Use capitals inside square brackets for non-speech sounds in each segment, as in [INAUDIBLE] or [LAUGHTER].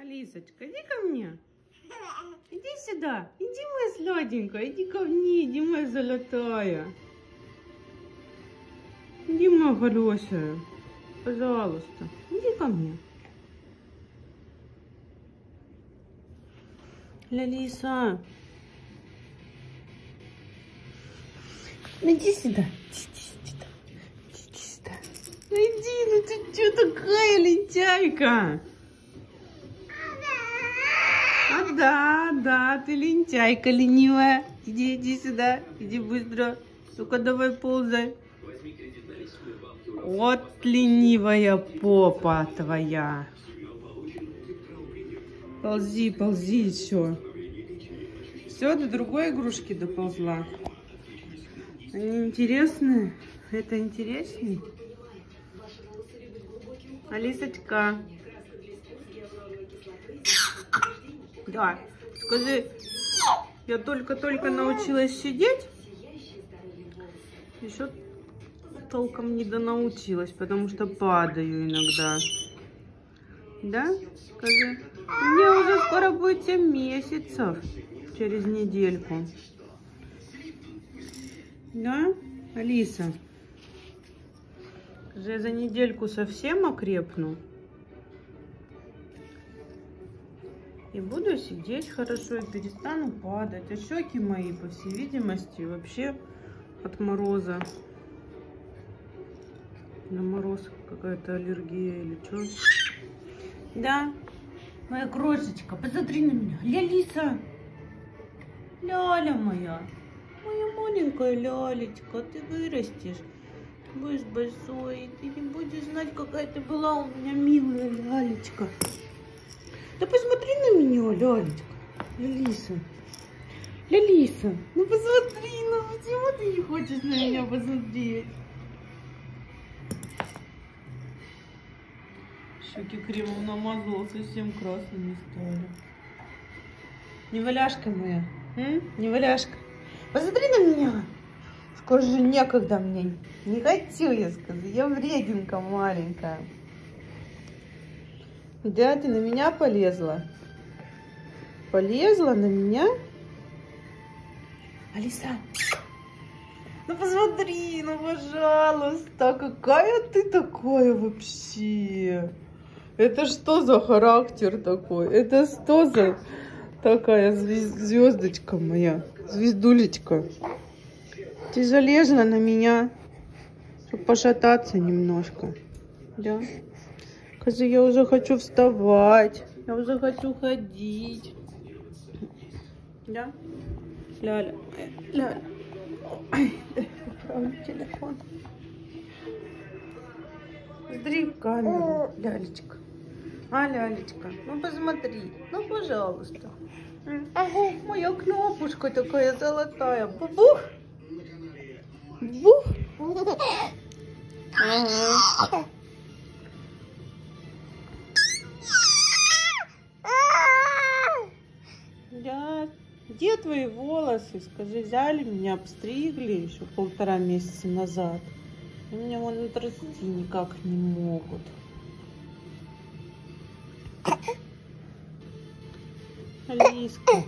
Алисочка, иди ко мне. Иди сюда. Иди, моя сладенькая. Иди ко мне. Иди, моя золотая. Иди, моя хорошая. Пожалуйста. Иди ко мне. Лалиса. Иди сюда. Иди сюда. Иди сюда. Ну иди, ну ты что такая лентяйка? Да, да, ты лентяйка ленивая. Иди, иди сюда. Иди быстро. Ну-ка давай ползай. Вот ленивая попа твоя. Ползи, ползи еще. Все, до другой игрушки доползла. Они интересные. Это интересней. Алисочка. Да. Скажи, я только-только научилась сидеть. Еще толком не донаучилась, потому что падаю иногда. Да? Скажи. Мне уже скоро будет 7 месяцев. Через недельку. Да, Алиса? Скажи, я за недельку совсем окрепну. И буду сидеть хорошо, и перестану падать. А щеки мои, по всей видимости, вообще от мороза. На мороз какая-то аллергия или что. Да, моя крошечка, посмотри на меня. Лялиса. Ляля моя. Моя маленькая лялечка, ты вырастешь. Будешь большой, и ты не будешь знать, какая ты была у меня милая лялечка. Да посмотри на меня, лялечка. Лялиса. Лялиса, ну посмотри, ну почему ты не хочешь на меня посмотреть? Щеки кремом намазала, совсем красными стали. Неваляшка моя, м? Неваляшка. Посмотри на меня. Же некогда мне. Не хочу я сказать. Я врединка маленькая. Ты на меня полезла? Полезла на меня? Алиса, ну посмотри, ну пожалуйста, какая ты такая вообще? Это что за характер такой? Это что за такая звездочка моя? Звездулечка. Ты залезла на меня, чтобы пошататься немножко. Да? Скажи, я уже хочу вставать. Я уже хочу ходить. Да? Ляля. Ляля. Ой, поправлю телефон. Смотри в камеру, Лялечка. А, Лялечка, ну посмотри, ну пожалуйста. Моя кнопушка такая золотая. Бубух. Бух. Ага. Где твои волосы? Скажи, взяли меня, обстригли еще полтора месяца назад. У меня вон отрасти никак не могут. [COUGHS] Алиска.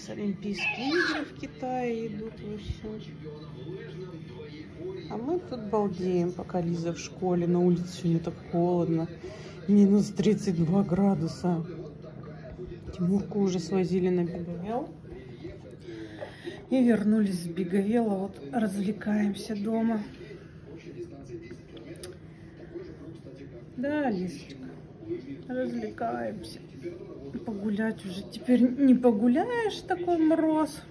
Нас Олимпийские игры в Китае идут вообще. А мы тут балдеем, пока Лиза в школе. На улице сегодня так холодно. Минус 32 градуса. Тимурку уже свозили на беговел. И вернулись с беговела. Вот развлекаемся дома. Да, Лизочка, развлекаемся. Погулять уже теперь не погуляешь, такой мороз.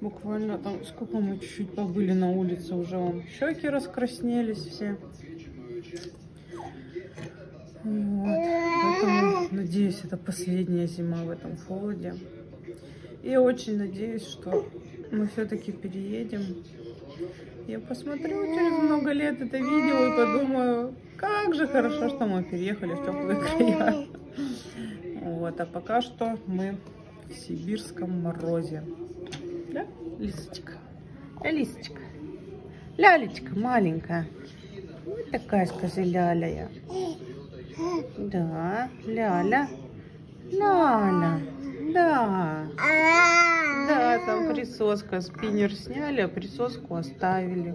Буквально там, сколько мы чуть-чуть побыли на улице, уже вон щеки раскраснелись все. Вот. Поэтому, надеюсь, это последняя зима в этом холоде. И очень надеюсь, что мы все-таки переедем. Я посмотрю через много лет это видео и подумаю, как же хорошо, что мы переехали в теплые края. Вот, а пока что мы в сибирском морозе. Да, Лисочка? Да, Лисочка? Лялечка маленькая. Вот такая, скажи, ляля я. Да, ляля. Ляля. Да. Присоска. Спиннер сняли, а присоску оставили.